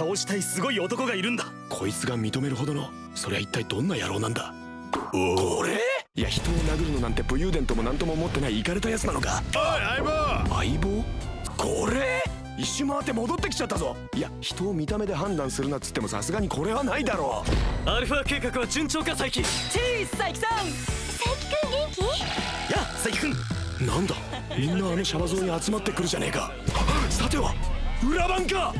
倒したいすごい男がいるんだ。こいつが認めるほどのそりゃ一体どんな野郎なんだ。これ？いや人を殴るのなんて武勇伝とも何とも思ってないイカれたやつなのか。おい相棒。相棒？これ？一周回って戻ってきちゃったぞ。いや人を見た目で判断するなっつってもさすがにこれはないだろう。アルファ計画は順調か佐伯？チー佐伯さん。佐伯くん元気？や佐伯くん。なんだ？みんなあのシャバ像に集まってくるじゃねえか。さては裏番か！